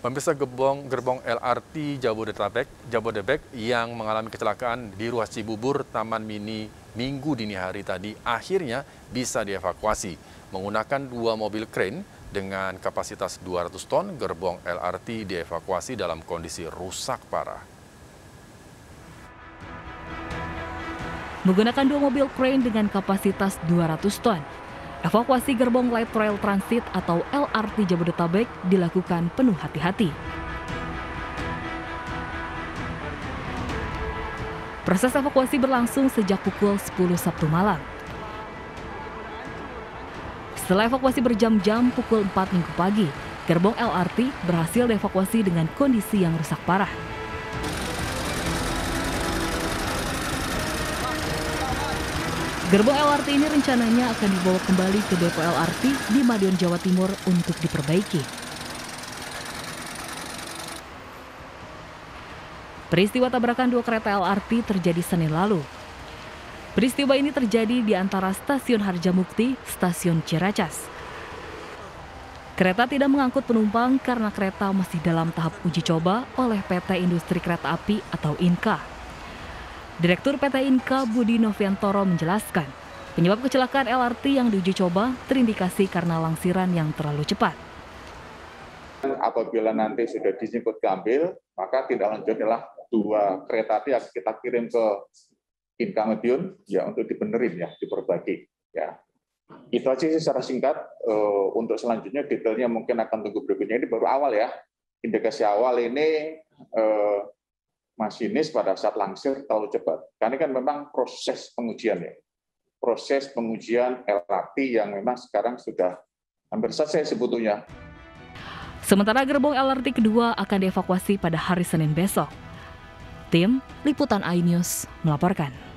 Pemirsa gerbong, gerbong LRT Jabodetabek, Jabodebek yang mengalami kecelakaan di ruas Cibubur Taman Mini minggu dini hari tadi akhirnya bisa dievakuasi. Menggunakan dua mobil crane dengan kapasitas 200 ton, gerbong LRT dievakuasi dalam kondisi rusak parah. Menggunakan dua mobil crane dengan kapasitas 200 ton, Evakuasi gerbong Light Rail Transit atau LRT Jabodetabek dilakukan penuh hati-hati. Proses evakuasi berlangsung sejak pukul 10 Sabtu malam. Setelah evakuasi berjam-jam pukul 4 minggu pagi, gerbong LRT berhasil dievakuasi dengan kondisi yang rusak parah. Gerbong LRT ini rencananya akan dibawa kembali ke depo LRT di Madiun, Jawa Timur untuk diperbaiki. Peristiwa tabrakan dua kereta LRT terjadi Senin lalu. Peristiwa ini terjadi di antara stasiun Harjamukti, stasiun Ciracas. Kereta tidak mengangkut penumpang karena kereta masih dalam tahap uji coba oleh PT Industri Kereta Api atau INKA. Direktur PT Inka Budi Noviantoro menjelaskan, penyebab kecelakaan LRT yang diuji coba terindikasi karena langsiran yang terlalu cepat. Apabila nanti sudah dijemput diambil, maka tindak lanjut adalah dua kereta api yang kita kirim ke Inka Medion ya untuk dibenerin ya, diperbaiki ya. Itu aja sih secara singkat. Uh, untuk selanjutnya detailnya mungkin akan tunggu berikutnya. Ini baru awal ya. Indikasi awal ini uh, masinis pada saat langsir terlalu cepat. Karena kan memang proses pengujian ya. Proses pengujian LRT yang memang sekarang sudah hampir selesai sebetulnya. Sementara gerbong LRT kedua akan dievakuasi pada hari Senin besok. Tim Liputan iNews melaporkan.